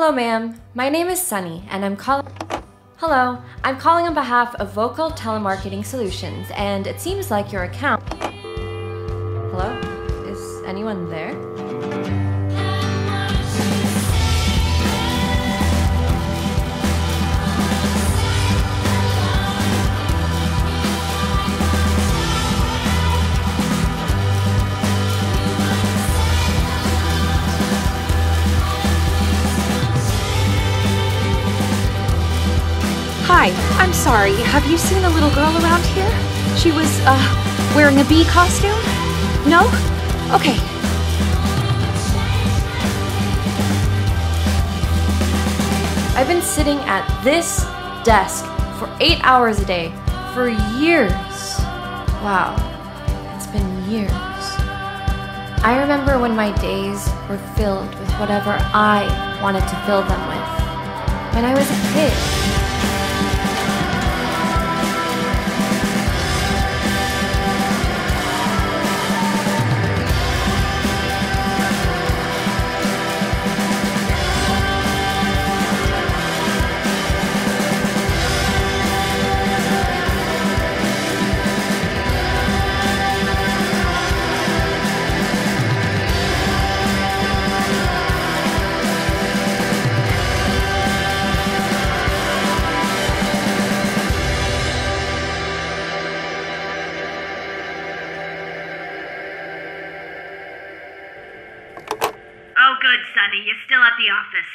Hello, ma'am. My name is Sunny, and I'm calling. Hello, I'm calling on behalf of Vocal Telemarketing Solutions, and it seems like your account. Hello? Is anyone there? Hi, I'm sorry. Have you seen a little girl around here? She was, uh, wearing a bee costume? No? Okay. I've been sitting at this desk for eight hours a day for years. Wow, it's been years. I remember when my days were filled with whatever I wanted to fill them with. When I was a kid, good, Sunny. You're still at the office.